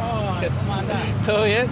Oh, yes. ¿Todo bien?